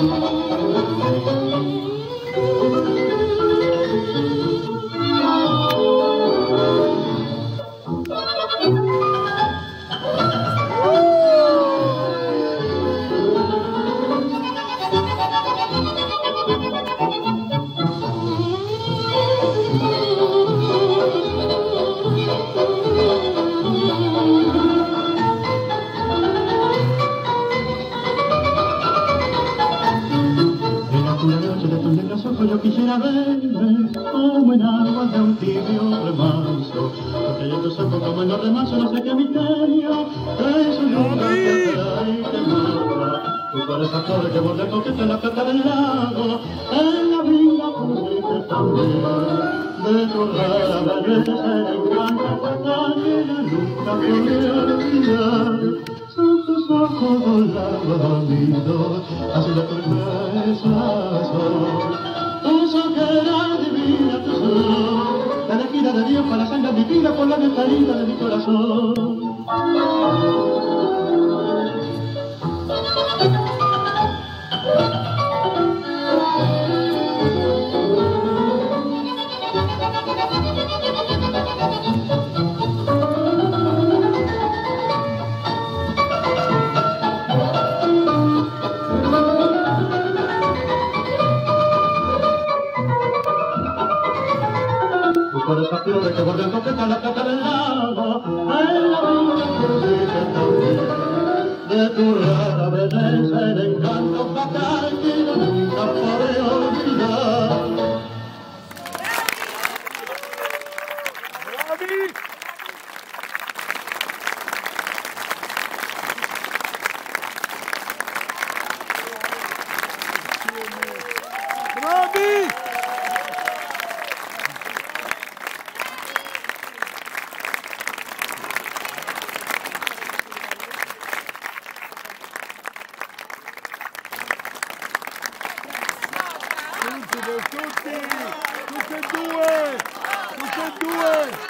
Thank you. A verme como en agua de un tibio remanso. Porque yo te saco como en los remansos, no sé qué misterio, que eso nunca te atrae y te mata. Tú pareces que borde coquete en la plata del lago, en la vida pusiste también. De tu rara belleza encanta Catalina, nunca podré olvidar. Son tus ojos dormidos, así de promesas son. Tus la elegida de Dios para la sangre divina por la herida de mi corazón. Por esas flores que bordean coqueta la plata del lago, en la Tutti, tutti e due, tutti e due.